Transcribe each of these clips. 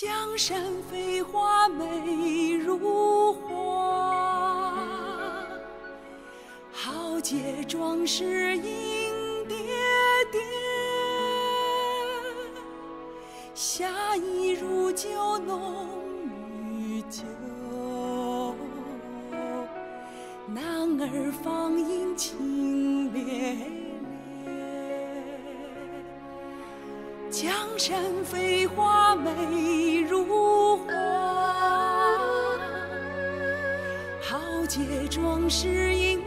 江山飞花美如画，豪杰壮士英叠叠，侠义如酒浓于酒，男儿芳饮情烈烈。江山飞花美。壮士迎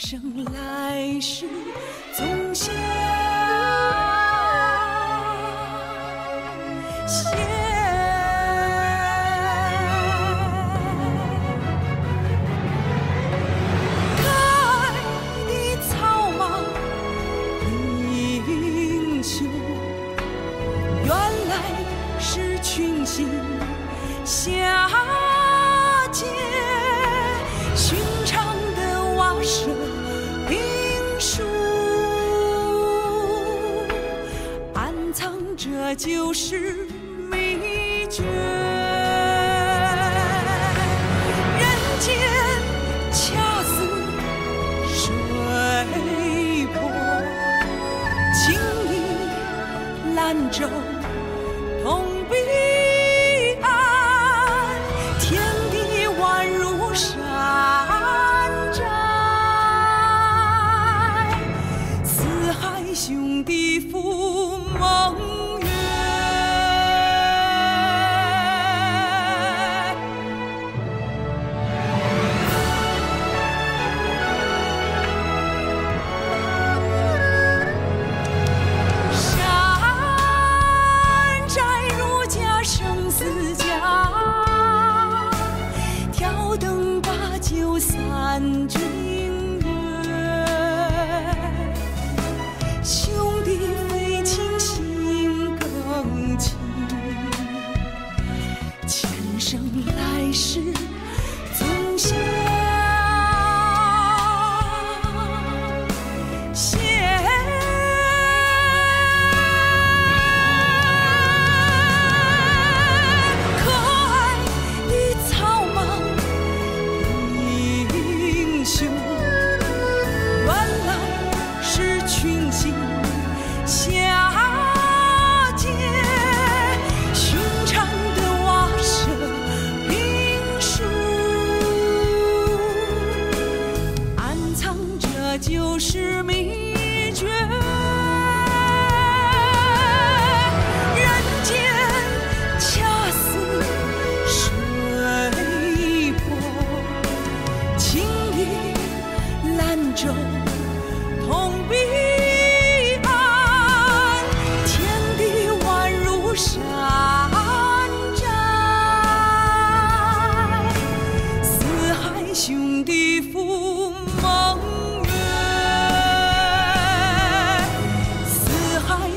生来世总相见可的草英雄原来是群星 you.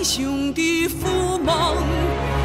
兄弟，赴梦。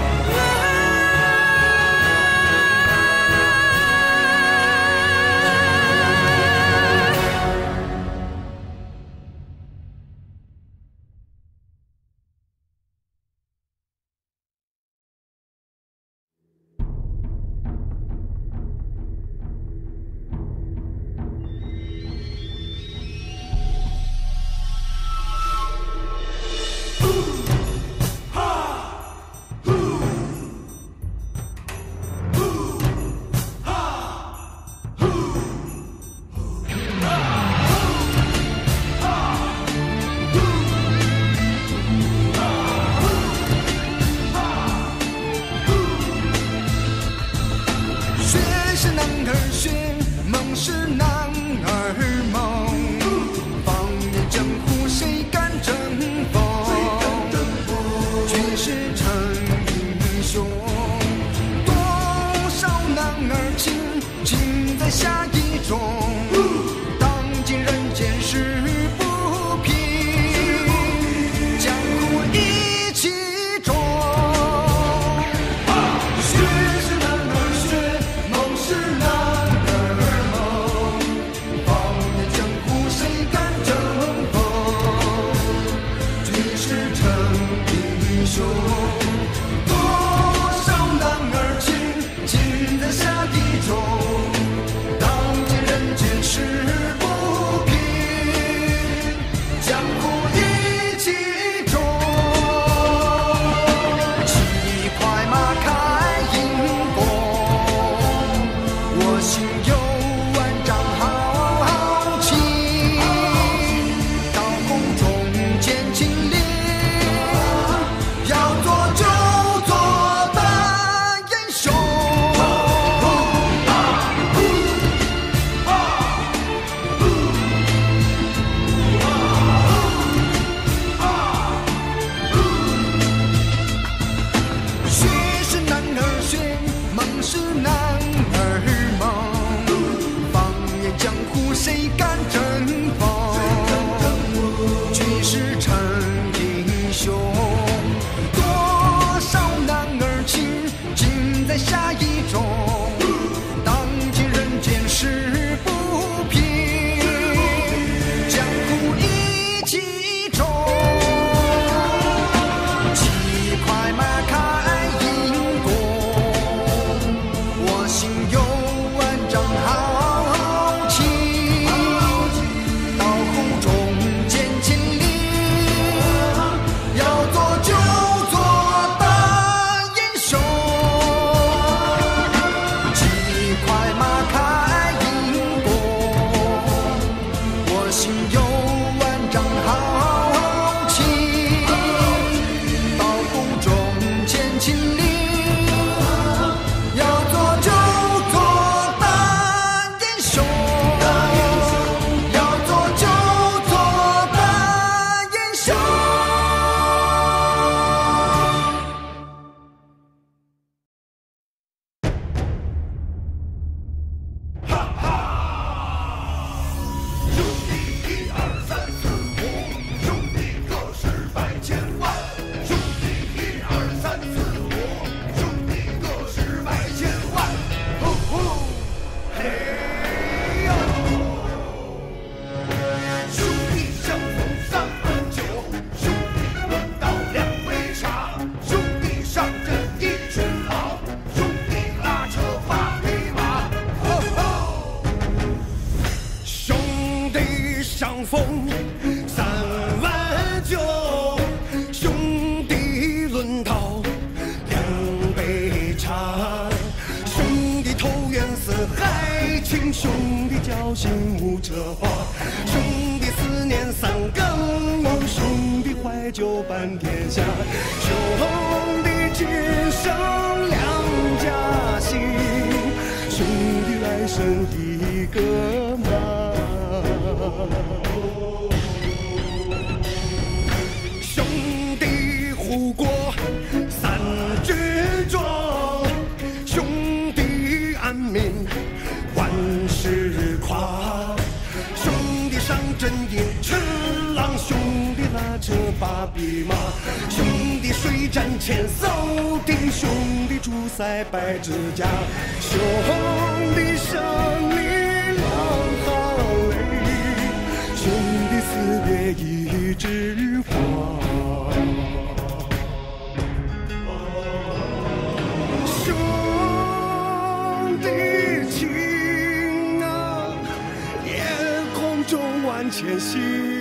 风，三碗酒，兄弟论道两杯茶，兄弟投缘四海情，兄弟交心无折，兄弟思念三更梦，兄弟怀旧伴天下，兄弟今生两家心，兄弟来生一个。兄弟护国三军壮，兄弟安民万事夸，兄弟上阵也吃狼，兄弟拉车八匹马，兄弟水战千扫地，兄弟驻塞百支家，兄弟胜利。一枝花。兄弟情啊，夜空中万千星。